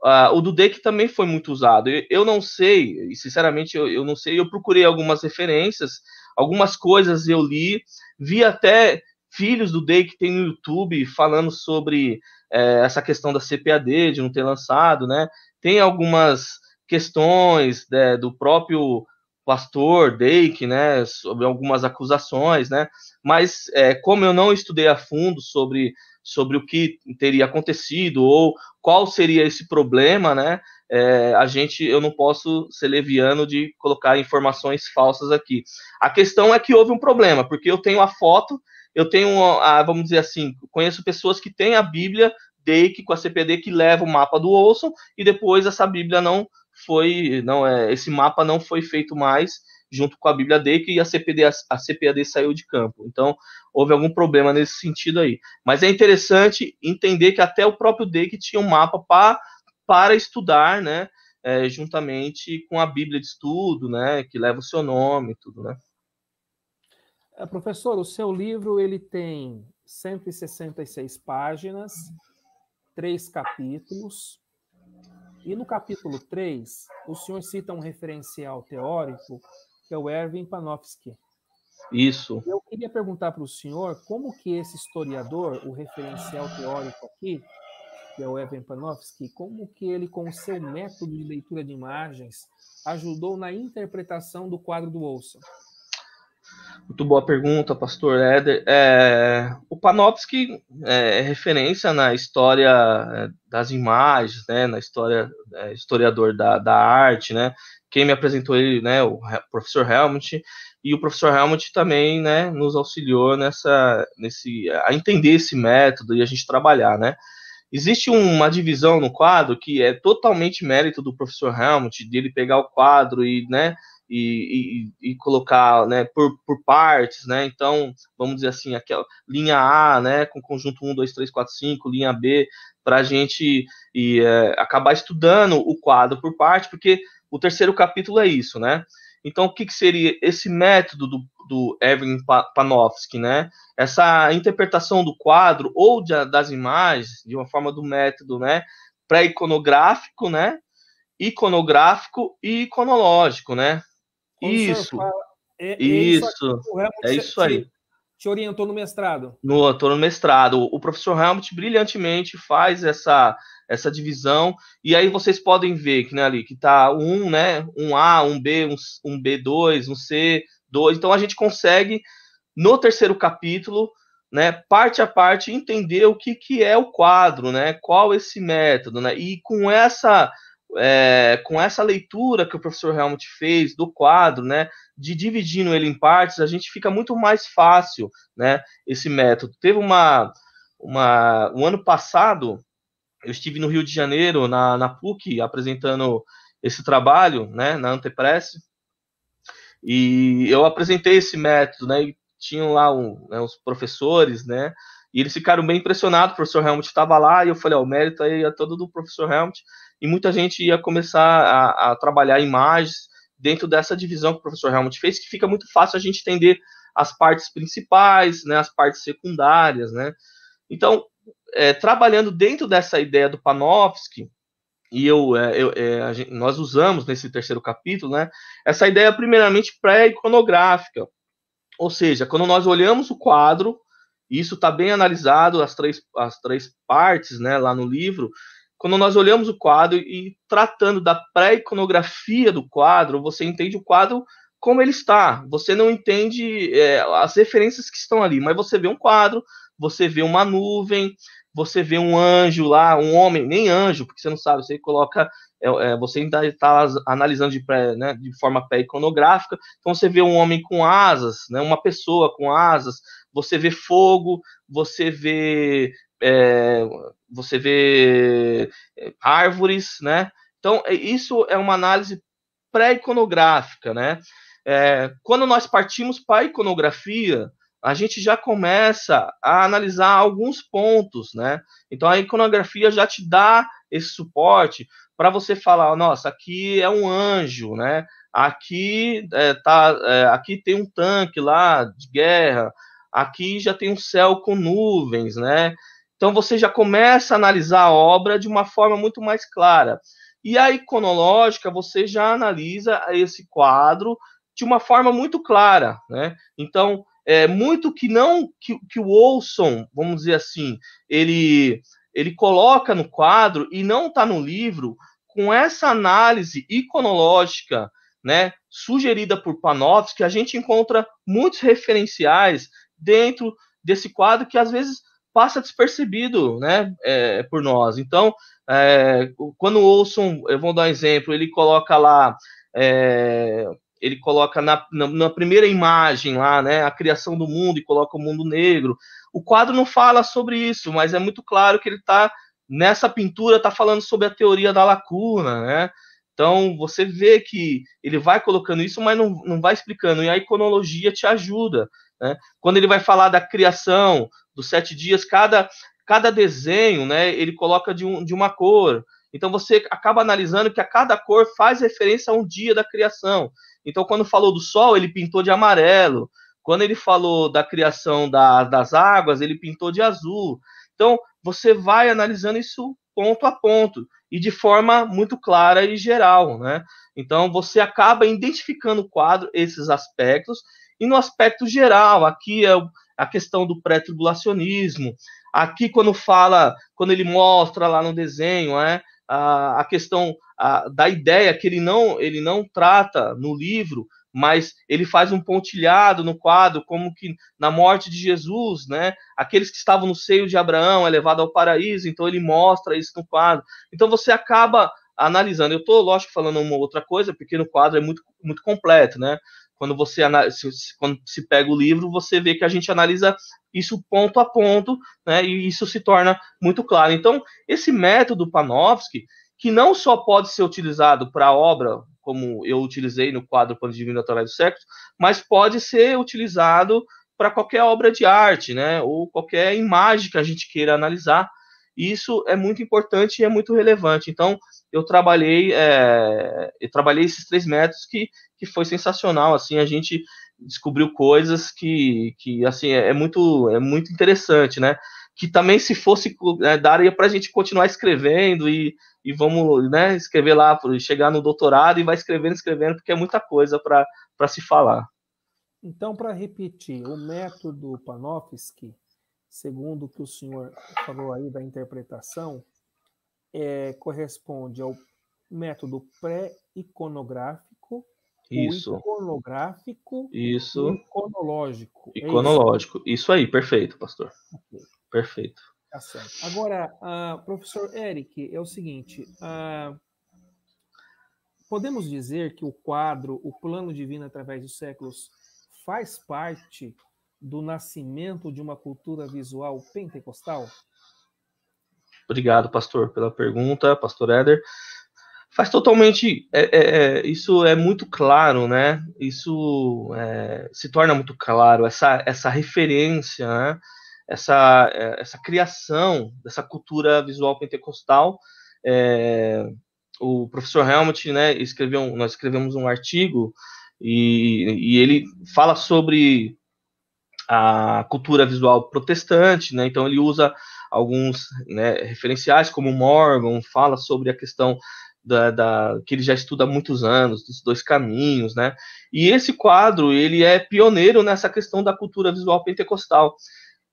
Uh, o do Deck também foi muito usado. Eu, eu não sei, sinceramente eu, eu, não sei. Eu procurei algumas referências, algumas coisas eu li, vi até filhos do Day que tem no YouTube falando sobre é, essa questão da CPAD, de não ter lançado, né? Tem algumas questões né, do próprio pastor Dake, né, sobre algumas acusações, né? Mas é, como eu não estudei a fundo sobre sobre o que teria acontecido ou qual seria esse problema, né? É, a gente, eu não posso ser leviano de colocar informações falsas aqui. A questão é que houve um problema, porque eu tenho a foto, eu tenho, a, vamos dizer assim, conheço pessoas que têm a Bíblia DEIC com a CPD que leva o mapa do Olson e depois essa Bíblia não foi, não é, esse mapa não foi feito mais junto com a Bíblia DEIC e a CPD, a CPAD saiu de campo. Então, houve algum problema nesse sentido aí. Mas é interessante entender que até o próprio DEIC tinha um mapa pra, para estudar, né, é, juntamente com a Bíblia de estudo, né, que leva o seu nome e tudo, né. É, professor, o seu livro ele tem 166 páginas, três capítulos, e no capítulo 3, o senhor cita um referencial teórico que é o Erwin Panofsky. Isso. Eu queria perguntar para o senhor como que esse historiador, o referencial teórico aqui, que é o Erwin Panofsky, como que ele, com o seu método de leitura de imagens, ajudou na interpretação do quadro do Olson? Muito boa pergunta, pastor Éder. É, o Panofsky é, é referência na história é, das imagens, né, na história, é, historiador da, da arte, né, quem me apresentou ele, né, o professor Helmut, e o professor Helmut também, né, nos auxiliou nessa, nesse, a entender esse método e a gente trabalhar, né. Existe uma divisão no quadro que é totalmente mérito do professor Helmut, dele pegar o quadro e, né, e, e, e, colocar né, por, por partes, né? Então, vamos dizer assim, aquela linha A, né, com conjunto 1, 2, 3, 4, 5, linha B, para a gente e, é, acabar estudando o quadro por parte, porque o terceiro capítulo é isso, né? Então, o que, que seria esse método do, do Erwin Panofsky, né? Essa interpretação do quadro ou de, das imagens de uma forma do método, né? Pré-iconográfico, né? Iconográfico e iconológico, né? isso. Fala, é, é, isso. isso é isso aí. Te, orientou no mestrado? No, tô no mestrado. O professor Helmut brilhantemente faz essa essa divisão. E aí vocês podem ver que né, ali que tá um, né, um A, um B, um, um B2, um C, 2. Então a gente consegue no terceiro capítulo, né, parte a parte entender o que, que é o quadro, né, qual esse método, né? E com essa é, com essa leitura que o professor Helmut fez do quadro, né, de dividindo ele em partes, a gente fica muito mais fácil, né, esse método. Teve uma, uma, um ano passado, eu estive no Rio de Janeiro, na, na PUC, apresentando esse trabalho, né, na Antepress, e eu apresentei esse método, né, e tinham lá um, né, os professores, né, e eles ficaram bem impressionados, o professor Helmut estava lá, e eu falei, ó, o mérito aí é todo do professor Helmut, e muita gente ia começar a, a trabalhar imagens dentro dessa divisão que o professor Helmut fez, que fica muito fácil a gente entender as partes principais, né, as partes secundárias, né, então, é, trabalhando dentro dessa ideia do Panofsky, e eu, é, eu é, gente, nós usamos nesse terceiro capítulo, né, essa ideia primeiramente pré-iconográfica, ou seja, quando nós olhamos o quadro, isso está bem analisado, as três, as três partes, né, lá no livro, quando nós olhamos o quadro e tratando da pré-iconografia do quadro, você entende o quadro como ele está. Você não entende é, as referências que estão ali, mas você vê um quadro, você vê uma nuvem, você vê um anjo lá, um homem, nem anjo, porque você não sabe, você coloca, é, é, você ainda está analisando de, pré, né, de forma pré-iconográfica, então você vê um homem com asas, né, uma pessoa com asas, você vê fogo, você vê é, você vê é, árvores, né? Então, é, isso é uma análise pré-iconográfica, né? É, quando nós partimos para a iconografia, a gente já começa a analisar alguns pontos, né? Então, a iconografia já te dá esse suporte para você falar, nossa, aqui é um anjo, né? Aqui é, tá, é, aqui tem um tanque lá de guerra, aqui já tem um céu com nuvens, né? Então você já começa a analisar a obra de uma forma muito mais clara. E a iconológica, você já analisa esse quadro de uma forma muito clara, né? Então, é muito que não que, que o Olson, vamos dizer assim, ele ele coloca no quadro e não está no livro com essa análise iconológica, né, sugerida por Panofsky, a gente encontra muitos referenciais dentro desse quadro que às vezes passa despercebido, né, é, por nós. Então, é, quando o Olson, eu vou dar um exemplo, ele coloca lá, é, ele coloca na, na, na, primeira imagem lá, né, a criação do mundo e coloca o mundo negro. O quadro não fala sobre isso, mas é muito claro que ele está nessa pintura está falando sobre a teoria da lacuna, né? Então você vê que ele vai colocando isso, mas não, não vai explicando. E a iconologia te ajuda. Né? Quando ele vai falar da criação, dos sete dias, cada, cada desenho, né, ele coloca de, um, de uma cor. Então você acaba analisando que a cada cor faz referência a um dia da criação. Então, quando falou do sol, ele pintou de amarelo. Quando ele falou da criação da, das águas, ele pintou de azul. Então, você vai analisando isso ponto a ponto e de forma muito clara e geral, né? Então, você acaba identificando o quadro, esses aspectos, e no aspecto geral, aqui é a questão do pré-tribulacionismo. Aqui, quando fala, quando ele mostra lá no desenho, é, a, a questão a, da ideia que ele não, ele não trata no livro, mas ele faz um pontilhado no quadro, como que na morte de Jesus, né? Aqueles que estavam no seio de Abraão é levado ao paraíso, então ele mostra isso no quadro. Então você acaba analisando. Eu estou, lógico, falando uma outra coisa, porque no quadro é muito, muito completo, né? Quando você quando se pega o livro, você vê que a gente analisa isso ponto a ponto, né, e isso se torna muito claro. Então, esse método Panofsky, que não só pode ser utilizado para a obra, como eu utilizei no quadro Pano Divino Através do Século, mas pode ser utilizado para qualquer obra de arte, né, ou qualquer imagem que a gente queira analisar. Isso é muito importante e é muito relevante. Então, eu trabalhei, é, eu trabalhei esses três métodos que, que foi sensacional, assim, a gente descobriu coisas que, que assim, é, é muito, é muito interessante, né, que também se fosse, é, daria para a gente continuar escrevendo e, e vamos, né, escrever lá, chegar no doutorado e vai escrevendo, escrevendo, porque é muita coisa para se falar. Então, para repetir, o método Panofsky, segundo o que o senhor falou aí da interpretação, é, corresponde ao método pré-iconográfico, isso. o iconográfico isso. e iconológico. É iconológico. Isso? isso? aí, perfeito, pastor. Okay. Perfeito. Tá certo. Agora, uh, professor Eric, é o seguinte: uh, podemos dizer que o quadro, o plano divino através dos séculos, faz parte do nascimento de uma cultura visual pentecostal? Obrigado, pastor, pela pergunta, pastor Éder. Faz totalmente. É, é, é, isso é muito claro, né? Isso é, se torna muito claro, essa, essa referência, né? essa, é, essa criação dessa cultura visual pentecostal. É, o professor Helmut, né, escreveu, nós escrevemos um artigo e, e ele fala sobre a cultura visual protestante, né? Então ele usa alguns né, referenciais, como Morgan fala sobre a questão da, da, que ele já estuda há muitos anos, dos dois caminhos, né? E esse quadro ele é pioneiro nessa questão da cultura visual pentecostal.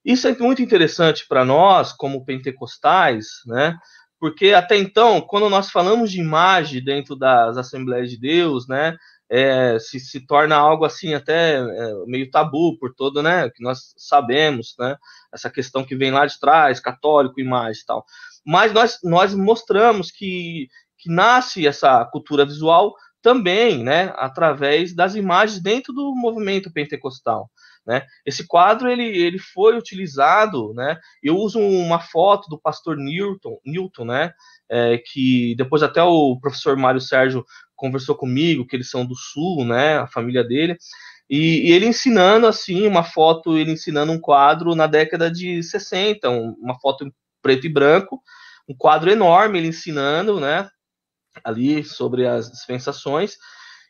Isso é muito interessante para nós, como pentecostais, né? porque até então, quando nós falamos de imagem dentro das Assembleias de Deus, né, é, se, se torna algo assim até é, meio tabu por todo, né, que nós sabemos, né, essa questão que vem lá de trás, católico, imagem e tal. Mas nós, nós mostramos que, que nasce essa cultura visual também, né, através das imagens dentro do movimento pentecostal. Né? Esse quadro ele, ele foi utilizado, né? Eu uso uma foto do pastor Newton, Newton, né? É, que depois até o professor Mário Sérgio conversou comigo, que eles são do Sul, né? A família dele. E, e, ele ensinando assim uma foto, ele ensinando um quadro na década de 60, um, uma foto em preto e branco, um quadro enorme, ele ensinando, né? Ali sobre as dispensações.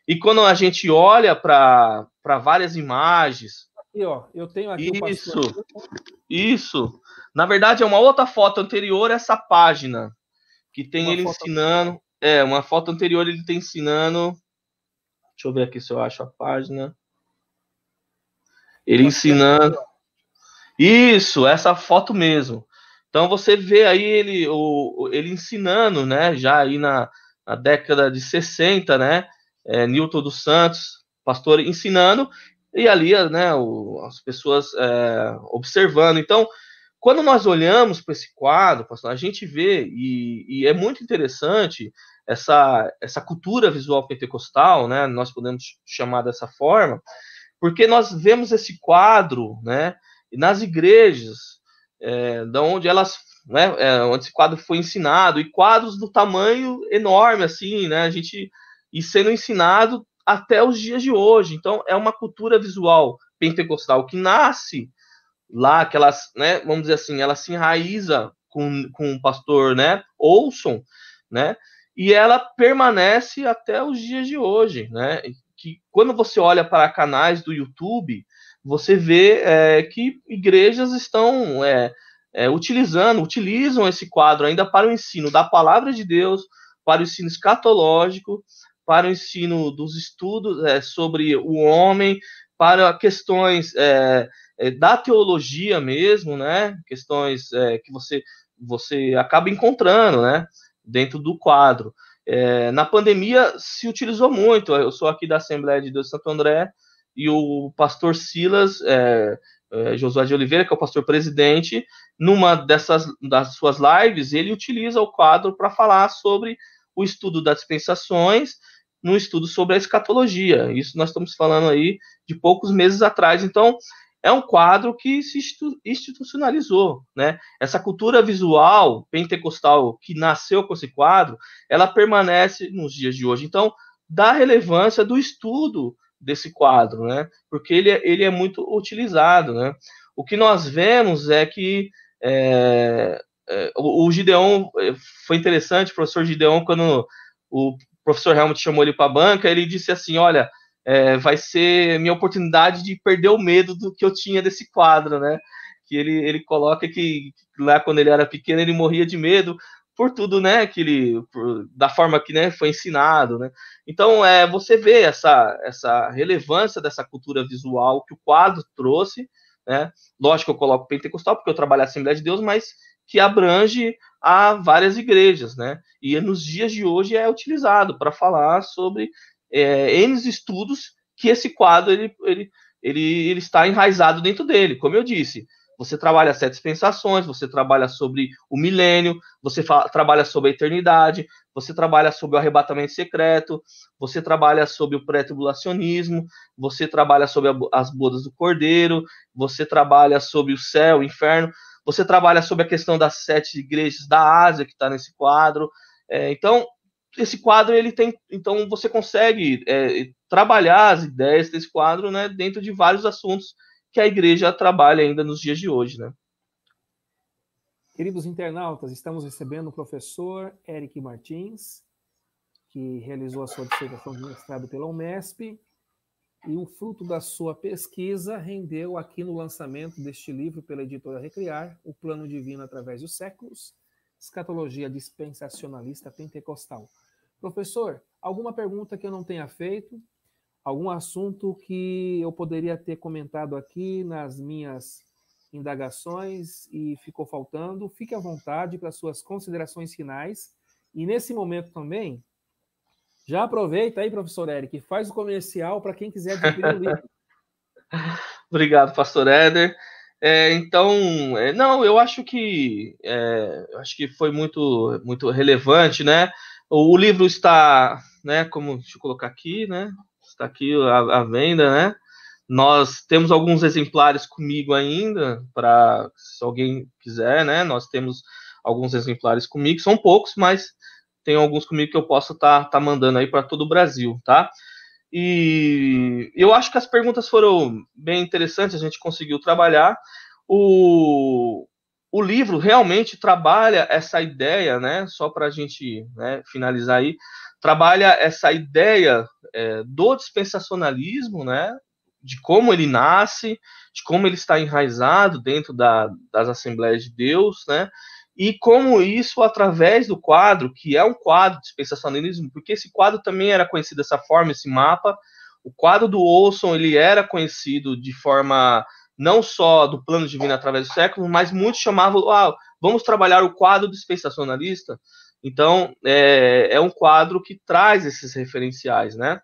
E quando a gente olha para várias imagens, aqui, ó. Eu tenho aqui Isso. Isso. Na verdade, é uma outra foto anterior a essa página. Que tem uma ele ensinando. É, uma foto anterior ele tem ensinando. Deixa eu ver aqui se eu acho a página. Ele ensinando. Isso, essa foto mesmo. Então você vê aí ele, o, ele ensinando, né? Já aí na, na década de 60, né? É, Newton dos Santos, pastor ensinando, e ali né, o, as pessoas é, observando. Então, quando nós olhamos para esse quadro, pastor, a gente vê, e, e, é muito interessante essa, essa cultura visual pentecostal, né, nós podemos chamar dessa forma, porque nós vemos esse quadro né, nas igrejas, é, da onde elas né, é, onde esse quadro foi ensinado, e quadros do tamanho enorme, assim, né, a gente, e sendo ensinado até os dias de hoje. Então, é uma cultura visual pentecostal que nasce lá, que ela, né, vamos dizer assim, ela se enraiza com, com o pastor, né, Olson, né, e ela permanece até os dias de hoje, né, que quando você olha para canais do YouTube, você vê é, que igrejas estão é, é, utilizando, utilizam esse quadro ainda para o ensino da palavra de Deus, para o ensino escatológico, para o ensino dos estudos é, sobre o homem, para questões é, é, da teologia mesmo, né? Questões é, que você você acaba encontrando, né? Dentro do quadro. É, na pandemia se utilizou muito. Eu sou aqui da Assembleia de Deus de Santo André e o pastor Silas é, Josué de Oliveira, que é o pastor presidente, numa dessas das suas lives, ele utiliza o quadro para falar sobre o estudo das dispensações num estudo sobre a escatologia. Isso nós estamos falando aí de poucos meses atrás. Então, é um quadro que se institucionalizou, né? Essa cultura visual pentecostal que nasceu com esse quadro, ela permanece nos dias de hoje. Então, dá relevância do estudo desse quadro, né? Porque ele, é, ele é muito utilizado, né? O que nós vemos é que é, é, o, Gideon é, foi interessante, o professor Gideon, quando o professor Helmut chamou ele para a banca, ele disse assim: Olha, é, vai ser minha oportunidade de perder o medo do que eu tinha desse quadro, né? Que ele, ele coloca que lá quando ele era pequeno ele morria de medo por tudo, né? Que ele, por, da forma que né, foi ensinado, né? Então, é, você vê essa, essa relevância dessa cultura visual que o quadro trouxe, né? Lógico que eu coloco pentecostal porque eu trabalho na Assembleia de Deus, mas que abrange a várias igrejas, né? E nos dias de hoje é utilizado para falar sobre é, N estudos que esse quadro ele, ele, ele, ele está enraizado dentro dele. Como eu disse, você trabalha sete dispensações, você trabalha sobre o milênio, você trabalha sobre a eternidade, você trabalha sobre o arrebatamento secreto, você trabalha sobre o pré-tribulacionismo, você trabalha sobre a, as bodas do cordeiro, você trabalha sobre o céu, o inferno. Você trabalha sobre a questão das sete igrejas da Ásia que está nesse quadro. É, então, esse quadro ele tem, então você consegue é, trabalhar as ideias desse quadro, né, dentro de vários assuntos que a igreja trabalha ainda nos dias de hoje, né? Queridos internautas, estamos recebendo o professor Eric Martins, que realizou a sua dissertação de mestrado pela Unesp e o fruto da sua pesquisa rendeu aqui no lançamento deste livro pela editora Recriar, O Plano Divino através dos Séculos, Escatologia Dispensacionalista Pentecostal. Professor, alguma pergunta que eu não tenha feito? Algum assunto que eu poderia ter comentado aqui nas minhas indagações e ficou faltando, fique à vontade para suas considerações finais. E nesse momento também, já aproveita aí, professor Eric, faz o comercial para quem quiser adquirir o livro. <laughs> Obrigado, pastor Éder. É, então, é, não, eu acho que é, acho que foi muito muito relevante, né? O, o, livro está, né? Como deixa eu colocar aqui, né? Está aqui a venda, né? Nós temos alguns exemplares comigo ainda, para se alguém quiser, né? Nós temos alguns exemplares comigo, são poucos, mas tem alguns comigo que eu posso estar tá, tá mandando aí para todo o Brasil, tá? E eu acho que as perguntas foram bem interessantes, a gente conseguiu trabalhar. O, o livro realmente trabalha essa ideia, né? Só para a gente né, finalizar aí, trabalha essa ideia é, do dispensacionalismo, né? De como ele nasce, de como ele está enraizado dentro da, das Assembleias de Deus, né? e como isso através do quadro, que é um quadro de dispensacionalismo, porque esse quadro também era conhecido dessa forma, esse mapa. O quadro do Olson ele era conhecido de forma não só do plano divino através do século, mas muitos chamavam, ah, vamos trabalhar o quadro dispensacionalista. Então, é, é um quadro que traz esses referenciais, né?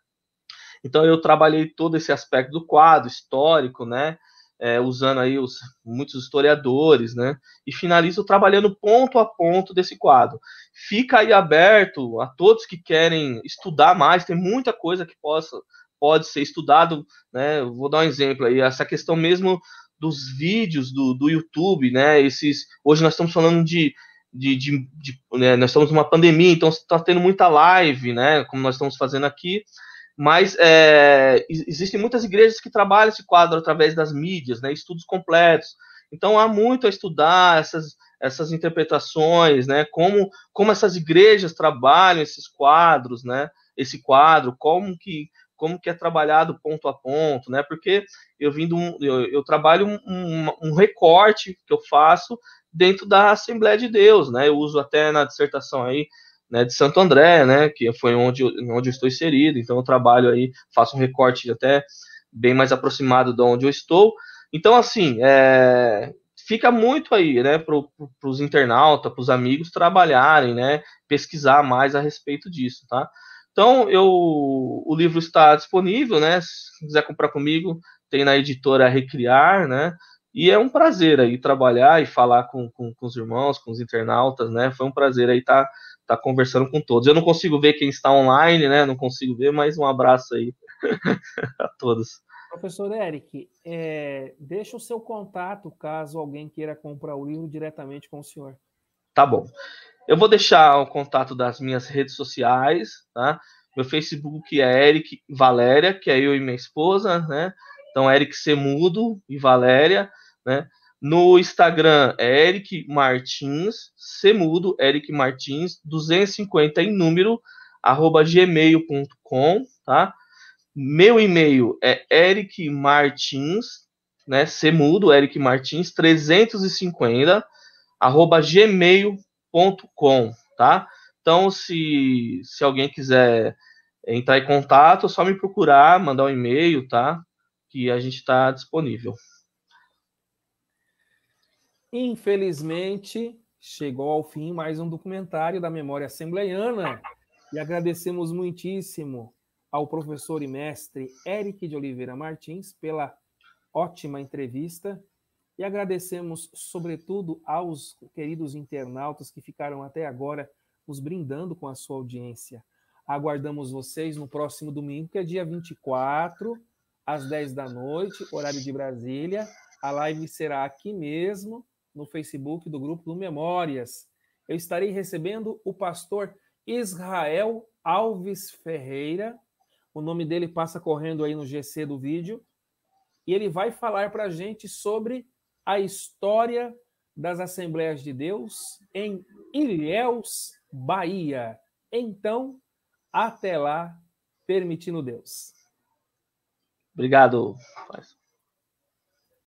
Então, eu trabalhei todo esse aspecto do quadro histórico, né? é, usando aí os, muitos historiadores, né? E finalizo trabalhando ponto a ponto desse quadro. Fica aí aberto a todos que querem estudar mais, tem muita coisa que possa, pode ser estudado, né? Vou dar um exemplo aí, essa questão mesmo dos vídeos do, do YouTube, né? Esses, hoje nós estamos falando de, de, de, de né? nós estamos numa pandemia, então está tendo muita live, né? Como nós estamos fazendo aqui mas é, existem muitas igrejas que trabalham esse quadro através das mídias, né, estudos completos. Então há muito a estudar essas, essas interpretações, né, como, como essas igrejas trabalham esses quadros, né, esse quadro, como que como que é trabalhado ponto a ponto, né? Porque eu vindo eu, eu trabalho um, um, um, recorte que eu faço dentro da Assembleia de Deus, né? Eu uso até na dissertação aí né, de Santo André, né, que foi onde, onde eu estou inserido, então eu trabalho aí, faço um recorte até bem mais aproximado de onde eu estou. Então, assim, é, fica muito aí, né, para os internautas, para os amigos trabalharem, né, pesquisar mais a respeito disso, tá? Então, eu, o livro está disponível, né, se quiser comprar comigo, tem na editora Recriar, né, e é um prazer aí trabalhar e falar com, com, com os irmãos, com os internautas, né, foi um prazer aí estar tá tá conversando com todos. Eu não consigo ver quem está online, né? Não consigo ver, mas um abraço aí <laughs> a todos. Professor Eric, é, deixa o seu contato caso alguém queira comprar o livro diretamente com o senhor. Tá bom. Eu vou deixar o contato das minhas redes sociais, tá? Meu Facebook é Eric Valéria, que é eu e minha esposa, né? Então, Eric Semudo e Valéria, né? No Instagram é Eric Martins, semudo, Eric Martins, 250 em número, arroba gmail.com, tá? Meu e-mail é Eric Martins, né? Semudo, Eric Martins, 350, arroba gmail.com, tá? Então, se, se alguém quiser entrar em contato, é só me procurar, mandar um e-mail, tá? Que a gente está disponível. Infelizmente, chegou ao fim mais um documentário da memória assembleiana e agradecemos muitíssimo ao professor e mestre Eric de Oliveira Martins pela ótima entrevista e agradecemos, sobretudo, aos queridos internautas que ficaram até agora nos brindando com a sua audiência. Aguardamos vocês no próximo domingo, que é dia 24, às 10 da noite, horário de Brasília. A live será aqui mesmo, no Facebook do grupo do Memórias. Eu estarei recebendo o pastor Israel Alves Ferreira. O nome dele passa correndo aí no GC do vídeo. E ele vai falar para a gente sobre a história das Assembleias de Deus em Ilhéus, Bahia. Então, até lá, permitindo Deus. Obrigado.